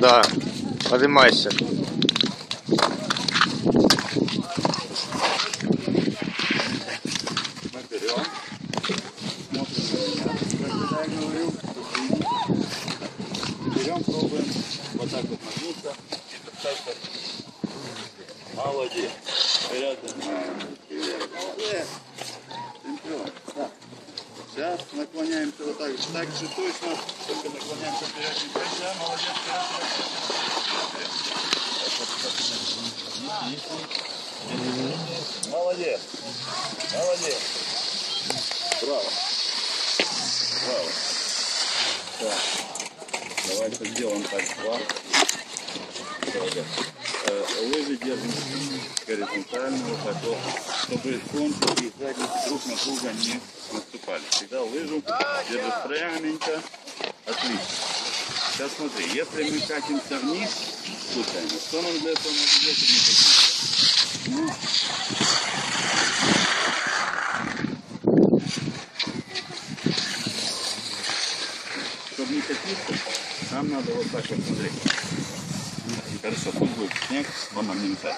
Да. Поднимайся. Берем, пробуем, вот так вот нагнуться. Молодец. Вперед. Молодец. Чемпион. Да. Сейчас наклоняемся вот так, так же точно, только наклоняемся вперед, не. Да, молодец, вперед. Молодец. Молодец. Браво. Браво. Так. Давайте сделаем так. Два. Дорого. Лыжи держим горизонтально, вот так вот, чтобы кончики и задники друг на друга не наступали. Всегда лыжу держишь пряменько. Отлично. Сейчас смотри, если мы катимся вниз, случайно, что нам для этого надо делать, не катиться? Чтобы не катиться, нам надо вот так вот смотреть. Pierwsza pudły śnieg, bo na nim te.